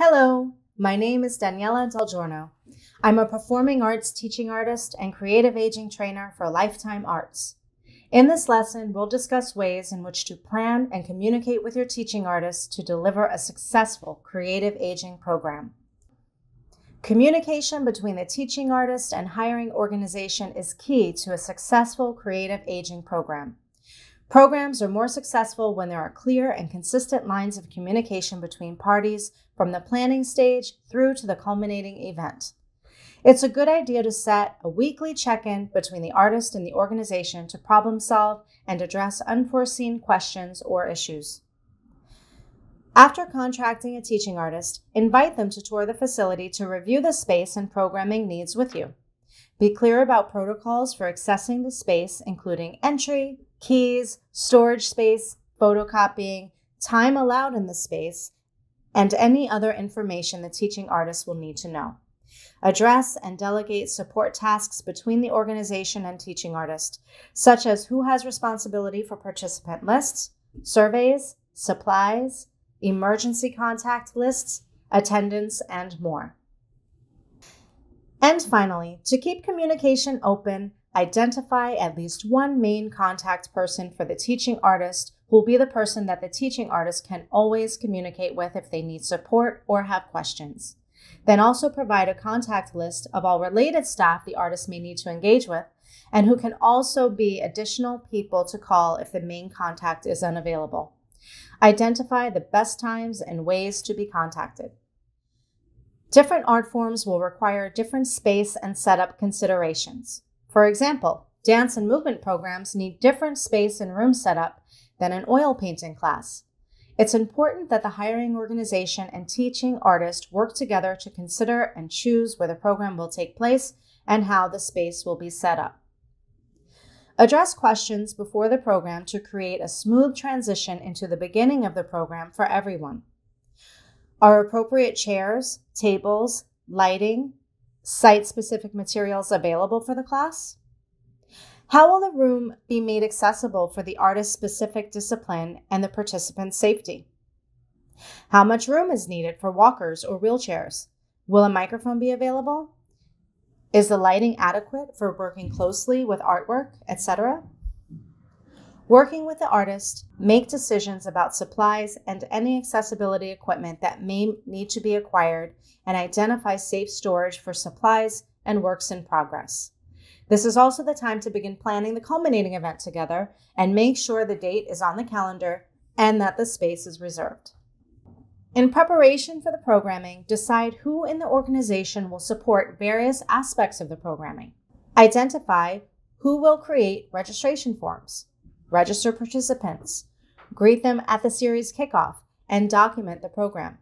Hello, my name is Daniela Del Giorno. I'm a performing arts teaching artist and creative aging trainer for Lifetime Arts. In this lesson, we'll discuss ways in which to plan and communicate with your teaching artist to deliver a successful creative aging program. Communication between the teaching artist and hiring organization is key to a successful creative aging program. Programs are more successful when there are clear and consistent lines of communication between parties from the planning stage through to the culminating event. It's a good idea to set a weekly check in between the artist and the organization to problem solve and address unforeseen questions or issues. After contracting a teaching artist, invite them to tour the facility to review the space and programming needs with you. Be clear about protocols for accessing the space, including entry, keys, storage space, photocopying, time allowed in the space, and any other information the teaching artist will need to know. Address and delegate support tasks between the organization and teaching artist, such as who has responsibility for participant lists, surveys, supplies, emergency contact lists, attendance, and more. And finally, to keep communication open, Identify at least one main contact person for the teaching artist who will be the person that the teaching artist can always communicate with if they need support or have questions. Then also provide a contact list of all related staff the artist may need to engage with and who can also be additional people to call if the main contact is unavailable. Identify the best times and ways to be contacted. Different art forms will require different space and setup considerations. For example, dance and movement programs need different space and room setup than an oil painting class. It's important that the hiring organization and teaching artist work together to consider and choose where the program will take place and how the space will be set up. Address questions before the program to create a smooth transition into the beginning of the program for everyone. Are appropriate chairs, tables, lighting, site specific materials available for the class? How will the room be made accessible for the artist's specific discipline and the participant's safety? How much room is needed for walkers or wheelchairs? Will a microphone be available? Is the lighting adequate for working closely with artwork, etc.? Working with the artist, make decisions about supplies and any accessibility equipment that may need to be acquired and identify safe storage for supplies and works in progress. This is also the time to begin planning the culminating event together and make sure the date is on the calendar and that the space is reserved. In preparation for the programming, decide who in the organization will support various aspects of the programming. Identify who will create registration forms register participants, greet them at the series kickoff, and document the program.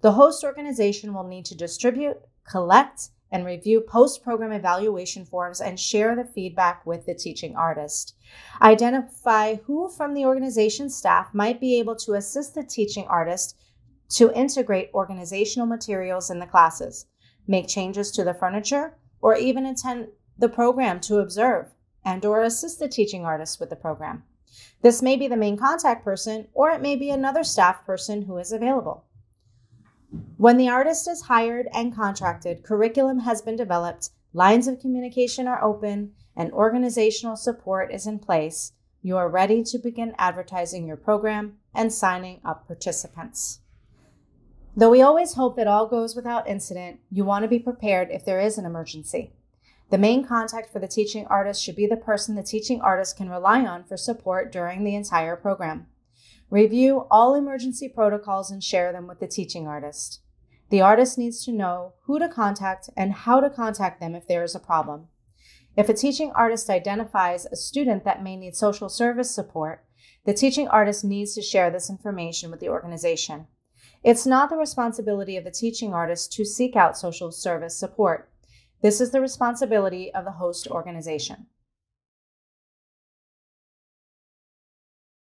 The host organization will need to distribute, collect, and review post program evaluation forms and share the feedback with the teaching artist. Identify who from the organization staff might be able to assist the teaching artist to integrate organizational materials in the classes, make changes to the furniture, or even attend the program to observe and or assist the teaching artist with the program. This may be the main contact person, or it may be another staff person who is available. When the artist is hired and contracted, curriculum has been developed, lines of communication are open, and organizational support is in place, you are ready to begin advertising your program and signing up participants. Though we always hope that all goes without incident, you want to be prepared if there is an emergency. The main contact for the teaching artist should be the person the teaching artist can rely on for support during the entire program. Review all emergency protocols and share them with the teaching artist. The artist needs to know who to contact and how to contact them if there is a problem. If a teaching artist identifies a student that may need social service support, the teaching artist needs to share this information with the organization. It's not the responsibility of the teaching artist to seek out social service support. This is the responsibility of the host organization.